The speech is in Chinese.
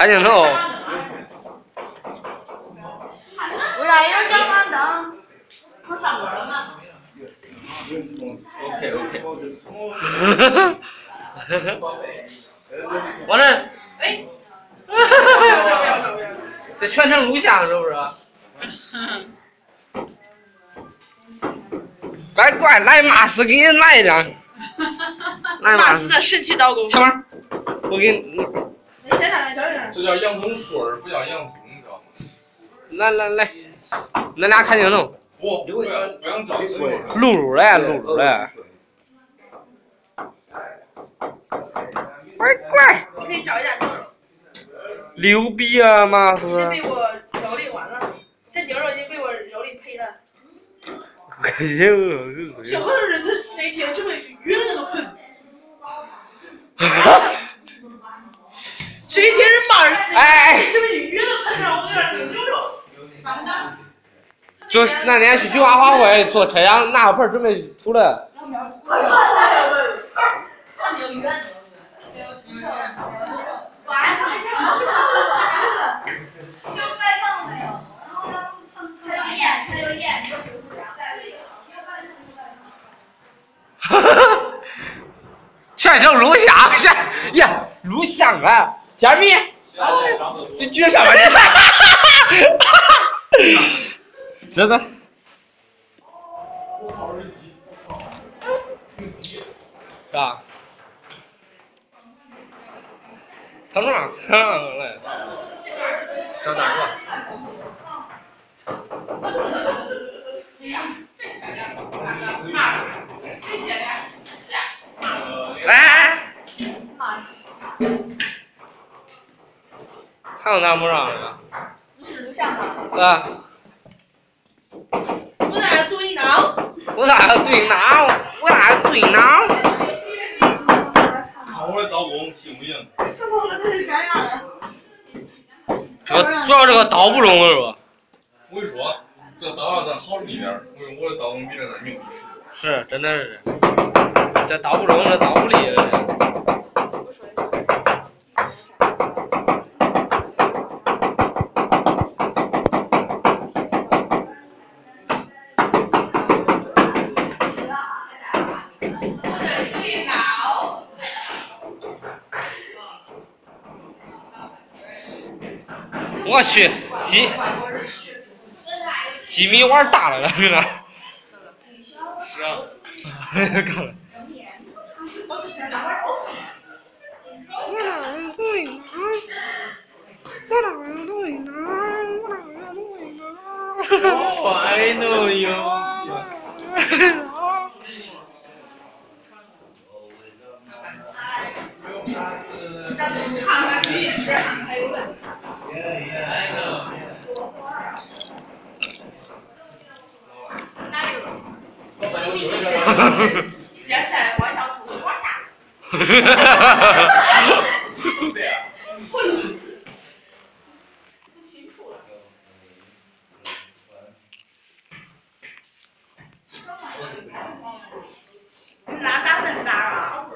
看镜头。为啥要交关灯？不上班 了吗？OK OK。我这，哎，这全程录像是不是？乖乖，来马斯给你来一张。来马斯的神奇刀工。前面，我给你。这叫洋葱丝儿，不叫洋葱，你知道吗？来来来，恁俩看镜头。不，不要不要照。录入嘞，露露嘞。乖乖。你可以找一下牛肉。牛逼啊，妈是！这被我蹂躏完了，这牛肉已经被我蹂躏赔了。哎准备去约了盆，然后我那牛肉。就是那天去菊花花卉坐车上拿个盆准备吐了。看没有约。哈哈，全程录像，下呀，录像啊，加密，这举什么？哈哈哈！真的。是吧？疼啊！疼来，找大哥。来，还有哪没让了？你是录像吗？啊。我哪对脑？我哪对脑？我哪对脑？看我的刀工行不行？什么了？这是干啥的？这个主要这个刀不中是吧？我跟你说，这刀要再好一点，我用我的刀工比这咱牛逼是。是，真的是。这刀不中，这刀不利。我去，鸡鸡米玩大了，这个。是啊。看了。我哪有对呢？我哪有对呢？我哪有对呢？我爱 know you。看看剧也是，现在晚上出去玩去。哈哈哈哈哈！混死！那咋能打啊？